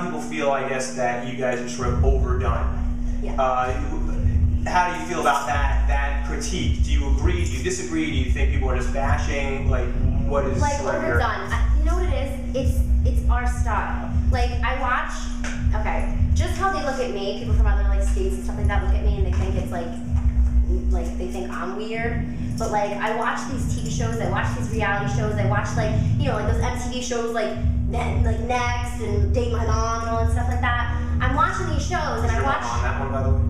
of people feel, I guess, that you guys are sort of overdone. Yeah. Uh, how do you feel about that that critique? Do you agree? Do you disagree? Do you think people are just bashing? Like, what is like overdone. I, you know what it is? It's it's our style. Like I watch. Okay, just how they look at me. People from other like states and stuff like that look at me and they think it's like like they think I'm weird. But like I watch these TV shows. I watch these reality shows. I watch like you know like those MTV shows like ne- like Next and Date My Mom and all that stuff like that. I'm watching these shows and I watch. on that one, by the way?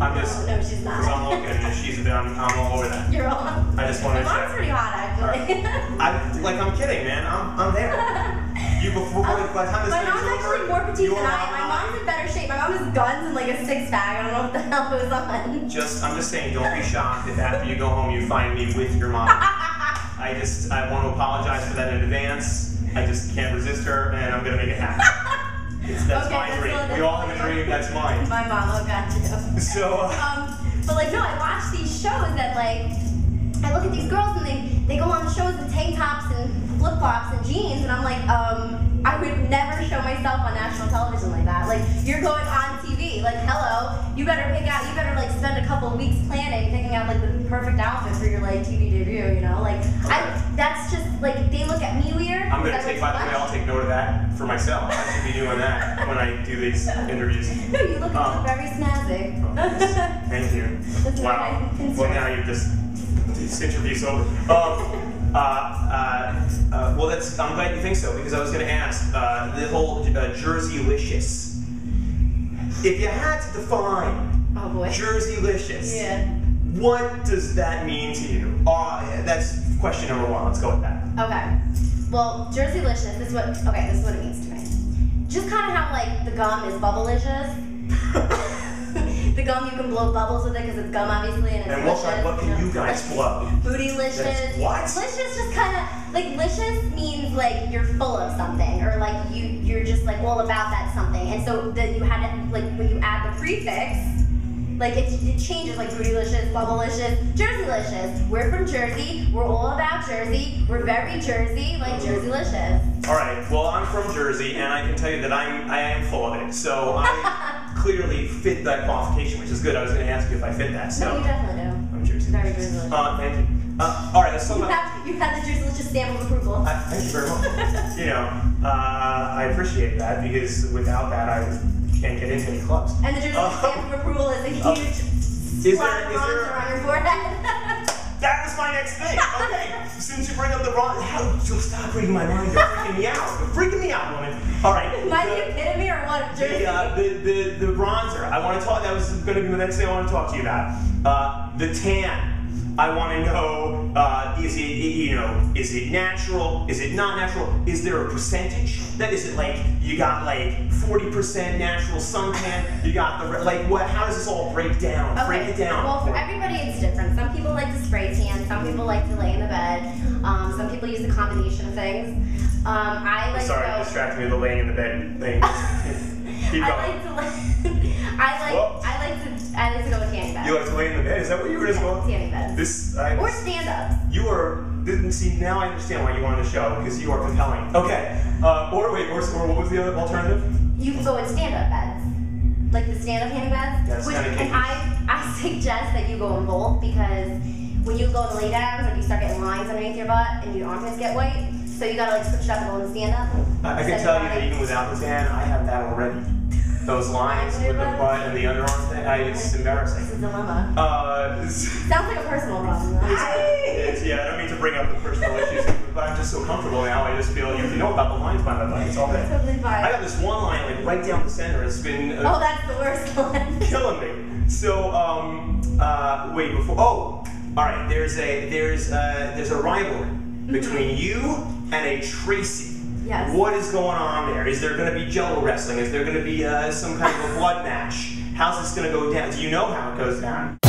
I'm just- no, no, she's Because I'm not. looking and she's I'm, I'm all over that. You're on. I just My wanted to mom's check. pretty hot actually. I like I'm kidding, man. I'm, I'm there. You before by the time this my thing's mom's over, actually more petite you than are I am. My mom's in better shape. My mom has guns and like a six pack. I don't know what the hell goes on. Just I'm just saying, don't be shocked if after you go home you find me with your mom. I just I want to apologize for that in advance. I just can't resist her, and I'm gonna make it happen. It's, that's Okay, my that's dream. we all have a dream. That's mine. My mom, oh god, you. So uh, Um, but like no, I watch these shows that like I look at these girls and they they go on shows in tank tops and flip flops and jeans, and I'm like, um, I would never show myself on national television like that. Like you're going on TV, like hello, you better pick out, you better like spend a couple weeks planning, picking out like the perfect outfit for your like TV debut, you know? Like I, that's just like they look at me weird. I'm gonna take. By the way, I'll take note of that for myself. I should be doing that when I do these interviews. No, you look, Um, very snazzy. Thank you. That's Wow. Well, now you've just this interview's over. Um, uh, uh, uh, well, that's. I'm glad you think so because I was going to ask uh, the whole uh, Jerseylicious. If you had to define oh. Jerseylicious, Yeah. What does that mean to you? Uh, that's question number one. Let's go with that. Okay. Well, Jerseylicious, this is what okay, this is what it means to me. Just kind of how like the gum is bubblicious. the gum you can blow bubbles with it because it's gum obviously and it's And what, licious. what can you guys blow? Bootylicious. What? Licious just kind of like licious means like you're full of something or like you you're just like all about that something. And so that you had to like when you add the prefix, like it, it changes like bootylicious, bubblicious, jerseylicious. We're from Jersey. We're all about Jersey. We're very Jersey, like Jerseylicious. All right. Well, I'm from Jersey, and I can tell you that I'm I am full of it. So I clearly fit that qualification, which is good. I was going to ask you if I fit that. No, So you definitely do. I'm Jersey. Very Jerseylicious. Uh, thank you. Uh, all right. Let's talk You about. have you have the Jerseylicious stamp of approval. Uh, thank you very much. you know, uh, I appreciate that because without that, I can't get into any clubs. And the Jersey Uh, stamp of approval is a huge uh, is there- spot of is there- bronzer on your forehead. That was my next thing. Okay. Since you bring up the bronze, how stop reading my mind? You're freaking me out. You're freaking me out, woman. All right. Am I the epitome or what? The, uh, the, the, the bronzer. I want to talk. That was going to be the next thing I want to talk to you about. Uh, the tan. I want to know: uh, is it you know is it natural? Is it not natural? Is there a percentage? That is it like you got like forty percent natural suntan. You got the like what? How does this all break down? Break it down. Well, for everybody, it's different. Some people like to spray tan. Some people like to lay in the bed. Um, some people use a combination of things. Um, I like Sorry, to go. distract me with the laying in the bed thing. Keep I like to. Lay, I like. Whoa. I like to. I like to go with tanning bed. You like to lay in the bed? Is that what you were just going? tanning bed. This I, Or stand up. You are. Didn't see now. I understand why you wanted the show because you are compelling. Okay. Uh, or wait. Or, or what was the other alternative? You can go in stand up beds. Like the stand up tanning beds. That's which, and. I, I suggest that you go in both because when you go to lay downs, like you start getting lines underneath your butt and your armpits get white. So you gotta like switch it up and go in stand up. I, I can tell you that even without the tan, I have that already. Those lines with the butt and the underarm thing. I, it's It's embarrassing. a dilemma. Uh, Sounds like a personal problem. though. it's, yeah, I don't mean to bring up the personal issues, but I'm just so comfortable now. I just feel you know about the lines by my butt. It's all there. totally fine. I got this one line like right down the center. It's been uh, Oh, that's the worst one. killing me. So, um, uh, wait before. Oh, all right. There's a there's uh there's a rivalry between you and a Tracy. Yes. What is going on there? Is there going to be Jello wrestling? Is there going to be uh, some kind of a blood match? How's this going to go down? Do you know how it goes down?